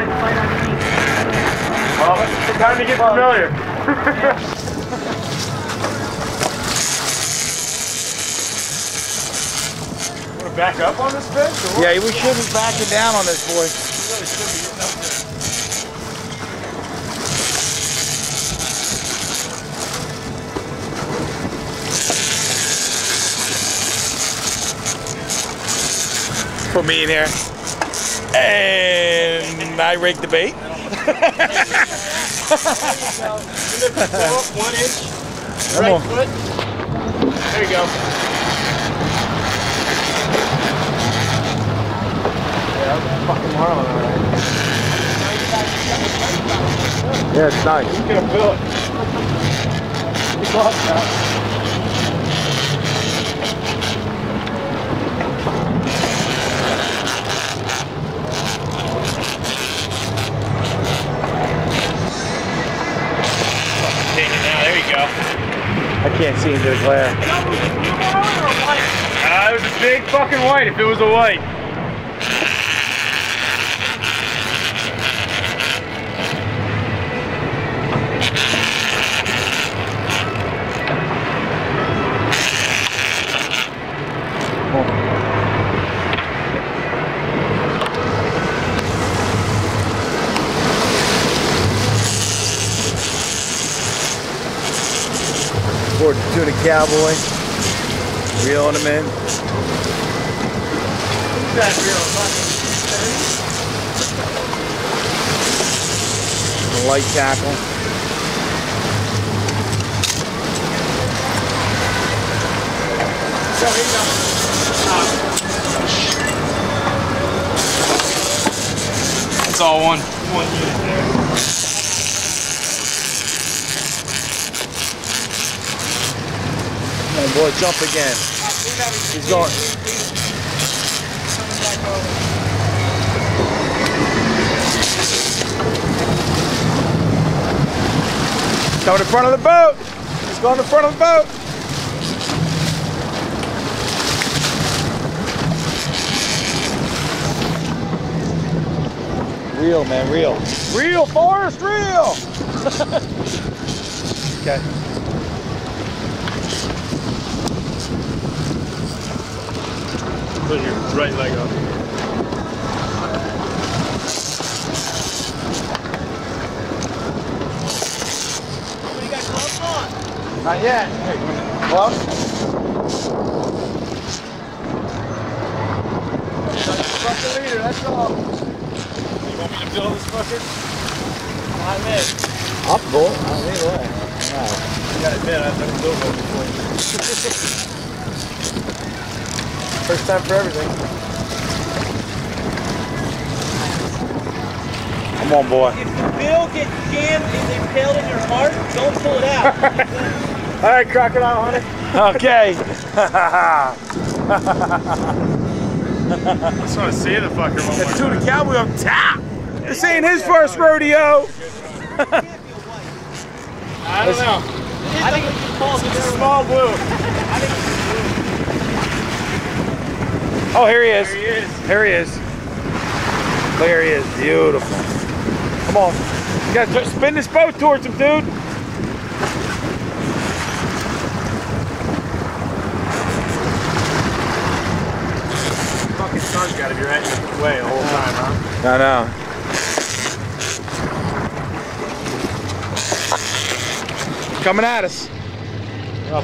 it right underneath. Well, it's time to get familiar. Wanna back up on this bitch? Yeah, we should be backing down on this boy. Put me in here. And I rake the bait. You lift the toe up one inch, Come right on. foot. There you go. Yeah, fucking Marlin, alright. Yeah, it's nice. He's gonna fill it. He's lost that. Can't see into the glare. Uh, it was a big fucking white if it was a white. Ford Tuna Cowboy. Reeling them in. Light tackle. It's all one. One unit there. Come on, boy, jump again. He's going. Coming in front of the boat. He's going in front of the boat. Real, man, real. Real, Forrest, real. okay. Put your right leg up. You got gloves on? Not yet. Well, Fuck the leader, that's all. You want me to fill this fucker? Not me. up, boy. Either way. I gotta admit, I've never built one before. First time for everything. Come on, boy. If the bill gets jammed and impaled in your heart, don't pull it out. All right, crocodile hunter. Okay. I just want to see the fucker one the more tuna time. cowboy on top. This ain't his first rodeo. I don't know. I think it's called It's a small blue. Oh, here he is. There he is. Here he is. There he is. Beautiful. Come on. You gotta spin this boat towards him, dude. Fucking sun's got to be right in the way the whole time, huh? I know. Coming at us. Oh,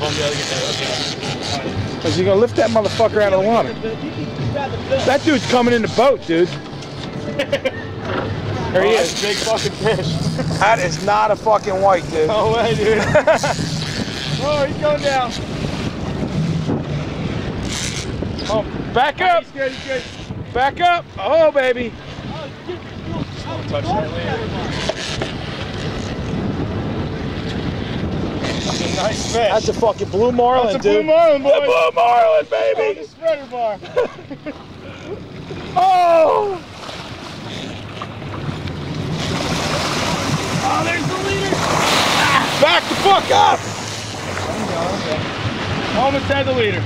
if I'm able to get that. Okay. Is he gonna lift that motherfucker out of the water? That dude's coming in the boat, dude. There he Oh, is. big fucking fish. That is not a fucking white, dude. No way, dude. oh, he's going down. Oh, back up, He's good, he's good. back up. Oh, baby. Touch that land. That's a nice fish. That's a fucking blue marlin, That's a blue marlin, boy. The blue marlin, Oh, the baby. spreader bar. Oh. Oh, there's the leader. Back the fuck up. Almost had the leader.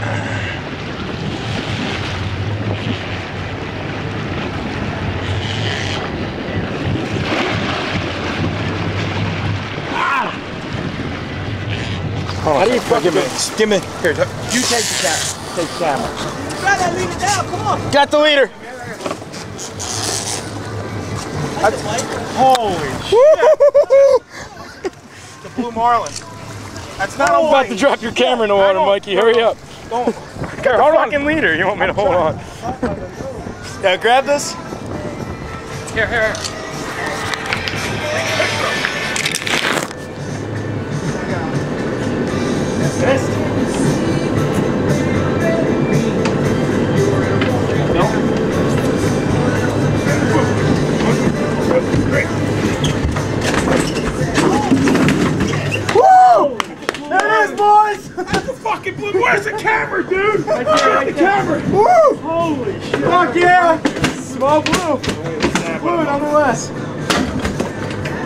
How do you fucking Give me, give me. Here, You take the camera. Take the camera. Grab that lead it down. Come on. got the leader. That's it, Mike. Holy shit. the blue marlin. That's not a I'm about to drop your camera in the water, Hang on. Mikey. Hurry up. Don't. Here, hold on. Fucking leader. You want me to hold on? Yeah, grab this. Here, here. There it is, boys. Fucking blue. Where's the camera, dude? Where's the camera? Woo! Holy shit. Fuck yeah! Small blue. Blue nonetheless.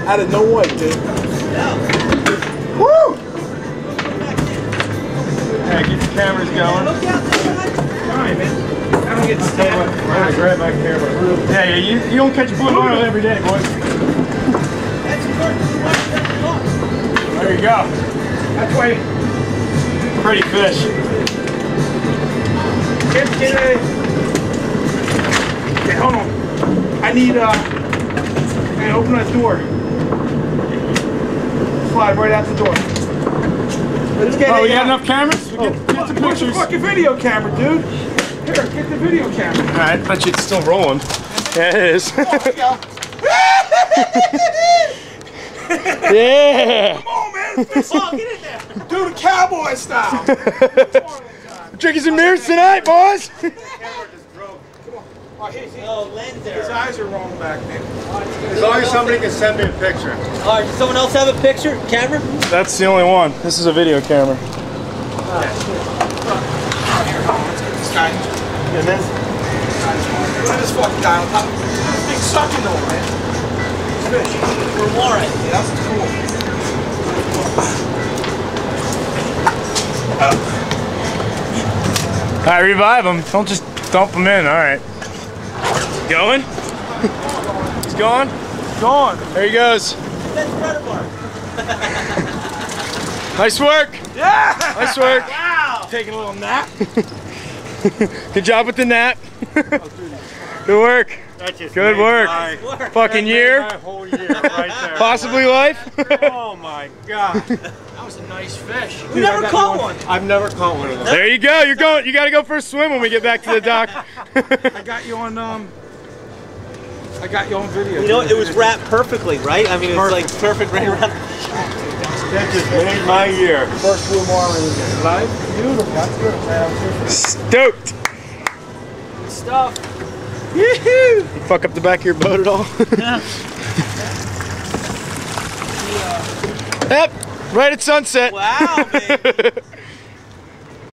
Out of no white, dude. Woo! Hey, get the cameras going. Look out there. Alright, man. I don't get stabbed. I'm gonna grab my camera. Yeah, yeah, you, you don't catch a blue marlin every day, boy. That's important. You watch. There you go. That's why. Pretty fish. Get, get a. Okay, hold on. I need, uh. Man, open that door. Slide right out the door. Let's get Oh, it. you got enough cameras? Oh. Get, get the pictures. fucking video camera, dude. Here, get the video camera. Alright, I bet you it's still rolling. Yeah, it is. yeah. Come on, man. Fist Oh, get in there. Do the cowboy style. Drinking some beers tonight, boys. Oh, lens there. His eyes are wrong back there. As long as somebody can send me a picture. All right, does someone else have a picture? Camera? That's the only one. This is a video camera. let's get This guy. And then. Let this fucking guy on top. Big sucking though, man. Fish. We're Warren. Yeah, that's cool. All right, revive him. Don't just dump him in. All right. Going? He's going? Gone. Gone. There he goes. That's Predator Bar. Nice work. Yeah. Nice work. Wow. Taking a little nap. Good job with the nap. Good work. That just Good work. My, Work. Fucking that year. My whole year right there. Possibly life. Oh my god. That was a nice fish. You never caught one. I've never caught one of those. there you go. You're going. You got to go for a swim when we get back to the dock. I got you on um. I got you on video. You know, it was wrapped perfectly, right? I mean, it was like perfect right around. That just made my year. First blue marlin in life. Beautiful. That's good, man. Stoked. Stuff. You fuck up the back of your boat at all? yep. Right at sunset. Wow, man.